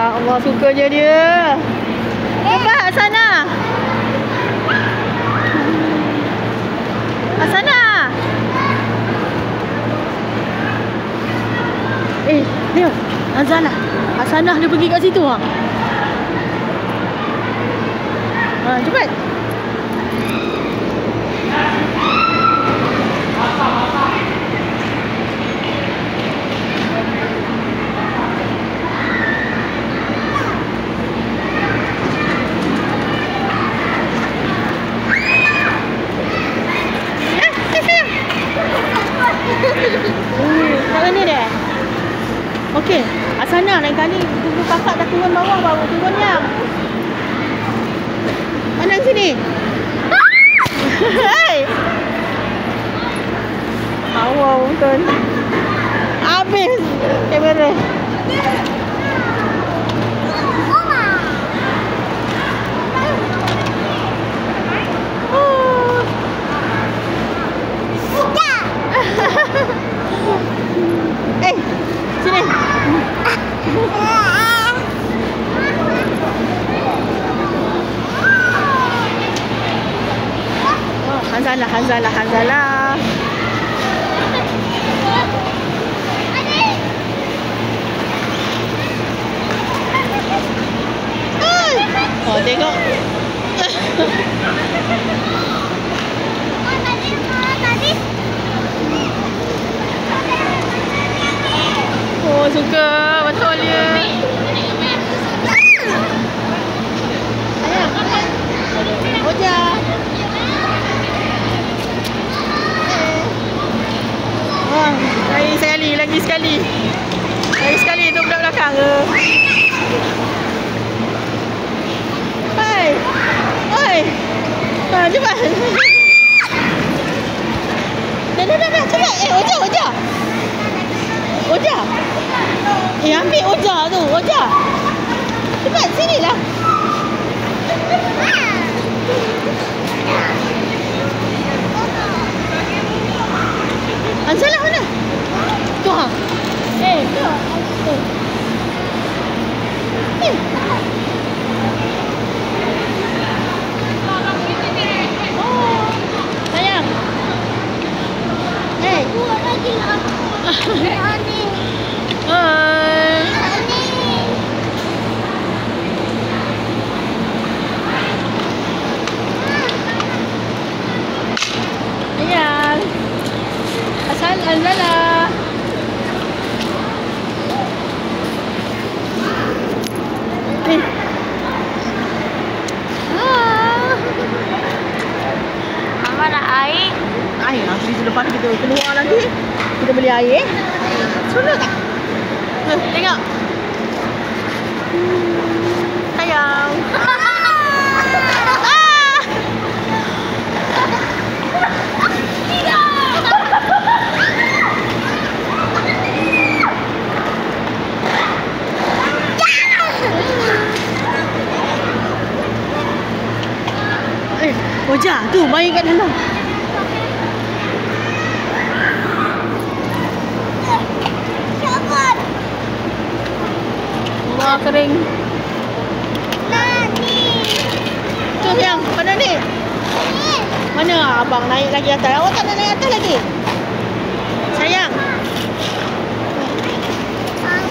Allah sukanya dia. Nampak sana. Asana. Eh, dia. Azana. Asana dia pergi kat situ ah. Ha, cepat. Eh, eh, sayang. Hmm, Kat mana dia? Okey, Asana lain kali tunggu kakak dah turun bawah baru turun yang. Mana sini? Hei. Awau betul. Habis kamera. Hanzalah, Hanzalah, Hanzalah. Oh, tengok. lagi sekali, lagi sekali. Tu budak belakang ke. Hai. Hai. Ha, cepat. Dah, dah, dah, dah. Cepat. Eh, Oja, Oja. Oja. Eh, ambil Oja tu. Oja. Cepat, sini lah. Anzalah mana? Tu ha. Eh, tu. Eh. Eh. Oh. Sayang. Eh. Hai. Sayang. Asal Anzalah. Eh. Ah. Mama nak air. Lepas kita keluar lagi. Kita beli air. Seronok tak? Eh, tengok. Sayang. Eh, Oja, tu main kat dalam. Wah, kering. Tu sayang, mana ni? Mana abang naik lagi atas? Awak tak nak naik atas lagi? Sayang. Mat,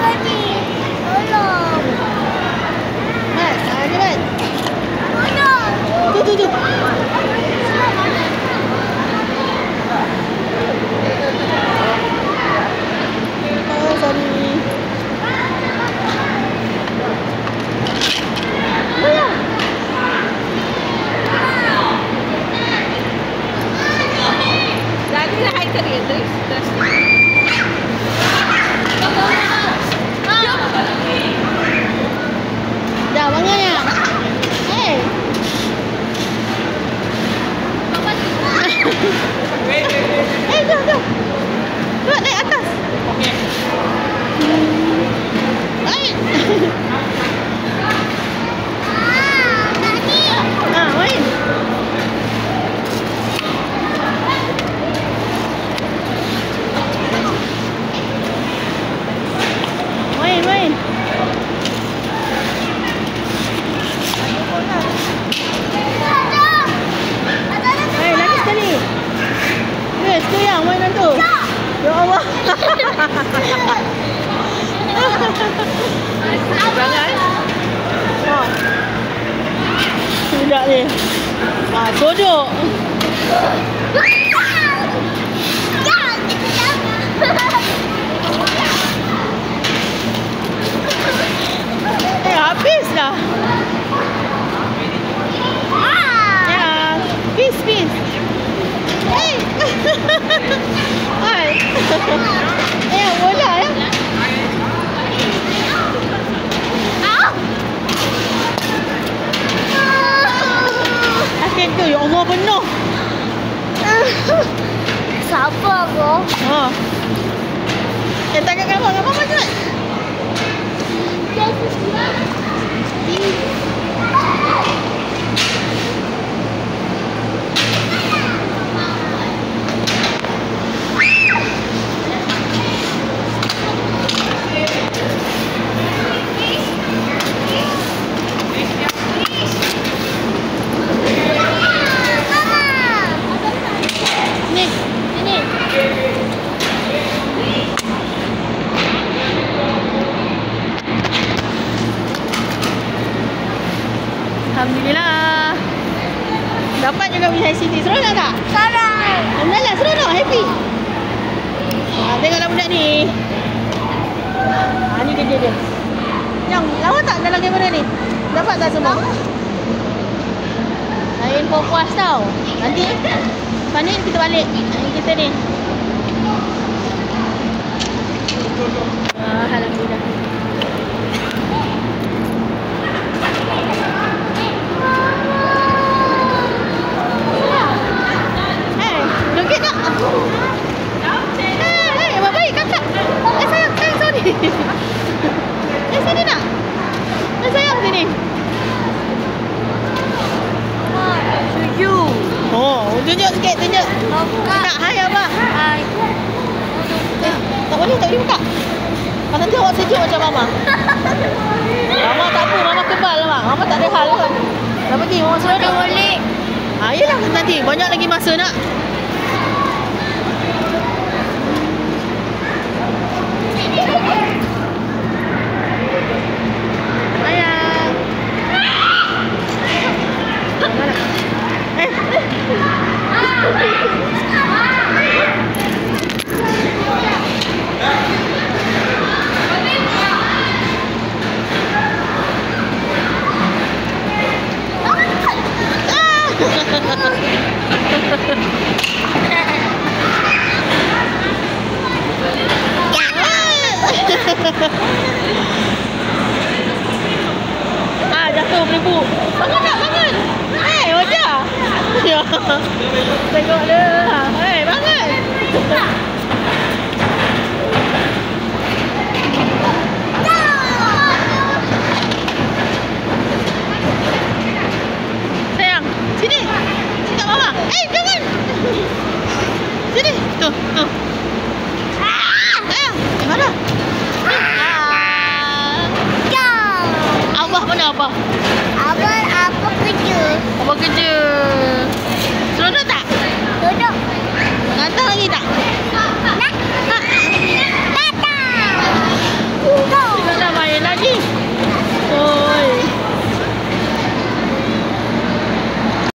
ah, ni Mat. Tu, tu, tu. Oh, sorry. Ayah. Lagi nak air kering terus. Terus. Dah, bangun ya. Hey. Eh, jom, jom. Cepat naik atas. Baik. Ah, main. Pula ni. Ah, sodok. Eh, habis dah. Ya, peace, peace. Hey. Hai. Eh, Siapa kau? Ha. Eh, tangan kat abang, abang macam? Ni, Alhamdulillah. Dapat juga High City. Seronok tak? Sekarang. Alhamdulillah seronok. Happy. Ha, tengoklah budak ni. Ha, ni kerja dia. Yang lawa tak dalam kamera ni? Dapat tak semua? Lain kau puas tau. Nanti Fani kita balik. Yang kita ni. Ah, Alhamdulillah. Tunjuk sikit, tunjuk. Cakap hai abang. Hai. Eh, tak boleh, tak boleh buka. Kalau nanti awak sejuk macam mama. Mama tak apa, mama kebal lah mak. Mama tak ada hal kan. Dah pergi, mama Dah seronok. boleh. Ah, yelah nanti banyak lagi masa nak. Sayang. Mana? Eh. Ah, jatuh beribu. Bangun tak, bangun. Eh, wajah. Ya. Tengok dia. Eh, bangun. Sayang, sini. Sini kat mama. Eh, jangan. Sini. Tuh, tuh. Sayang, eh, mana? Ah. Abah mana abah? Abang apa kerja? Abah kerja.